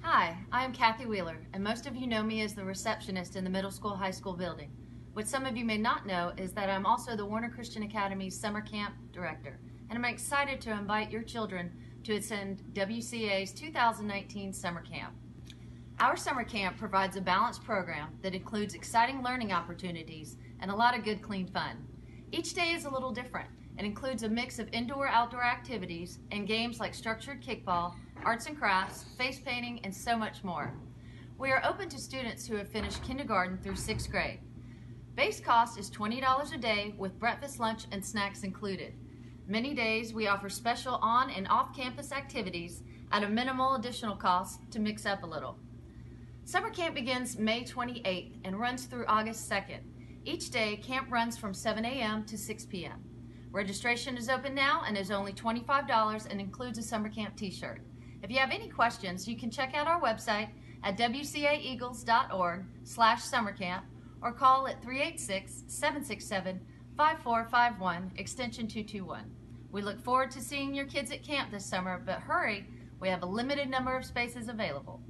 Hi, I am Kathy Wheeler, and most of you know me as the receptionist in the middle school high school building. What some of you may not know is that I'm also the Warner Christian Academy's summer camp director, and I'm excited to invite your children to attend WCA's 2019 summer camp. Our summer camp provides a balanced program that includes exciting learning opportunities and a lot of good, clean fun. Each day is a little different and includes a mix of indoor outdoor activities and games like structured kickball, arts and crafts, face painting, and so much more. We are open to students who have finished kindergarten through sixth grade. Base cost is $20 a day with breakfast, lunch, and snacks included. Many days we offer special on and off campus activities at a minimal additional cost to mix up a little. Summer camp begins May 28th and runs through August 2nd. Each day, camp runs from 7 a.m. to 6 p.m. Registration is open now and is only $25 and includes a summer camp t-shirt. If you have any questions, you can check out our website at wcaeagles.org slash summercamp or call at 386-767-5451, extension 221. We look forward to seeing your kids at camp this summer, but hurry, we have a limited number of spaces available.